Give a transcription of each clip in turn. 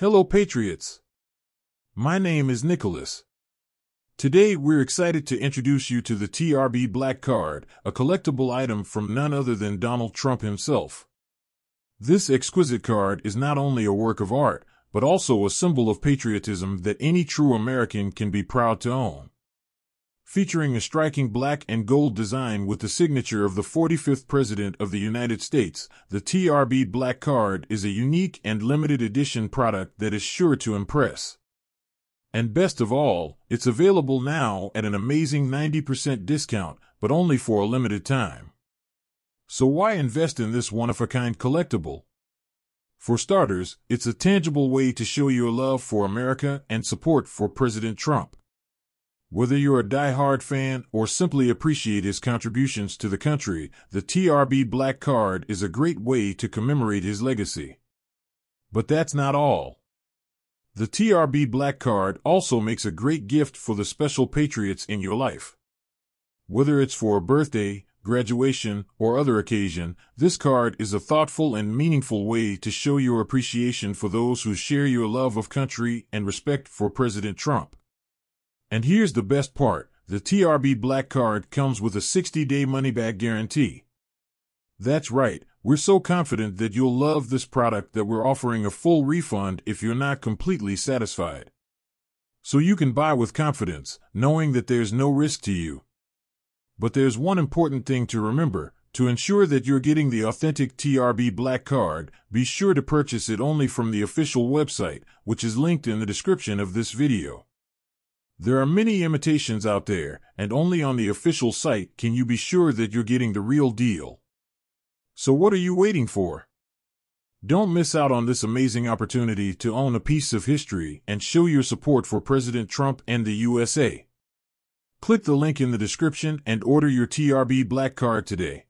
Hello, Patriots. My name is Nicholas. Today, we're excited to introduce you to the TRB Black Card, a collectible item from none other than Donald Trump himself. This exquisite card is not only a work of art, but also a symbol of patriotism that any true American can be proud to own. Featuring a striking black and gold design with the signature of the 45th President of the United States, the TRB Black Card is a unique and limited edition product that is sure to impress. And best of all, it's available now at an amazing 90% discount, but only for a limited time. So why invest in this one-of-a-kind collectible? For starters, it's a tangible way to show your love for America and support for President Trump. Whether you're a die-hard fan or simply appreciate his contributions to the country, the TRB Black Card is a great way to commemorate his legacy. But that's not all. The TRB Black Card also makes a great gift for the special patriots in your life. Whether it's for a birthday, graduation, or other occasion, this card is a thoughtful and meaningful way to show your appreciation for those who share your love of country and respect for President Trump. And here's the best part the TRB Black Card comes with a 60 day money back guarantee. That's right, we're so confident that you'll love this product that we're offering a full refund if you're not completely satisfied. So you can buy with confidence, knowing that there's no risk to you. But there's one important thing to remember. To ensure that you're getting the authentic TRB Black Card, be sure to purchase it only from the official website, which is linked in the description of this video. There are many imitations out there, and only on the official site can you be sure that you're getting the real deal. So what are you waiting for? Don't miss out on this amazing opportunity to own a piece of history and show your support for President Trump and the USA. Click the link in the description and order your TRB Black Card today.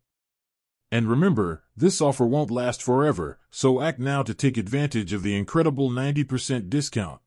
And remember, this offer won't last forever, so act now to take advantage of the incredible 90% discount.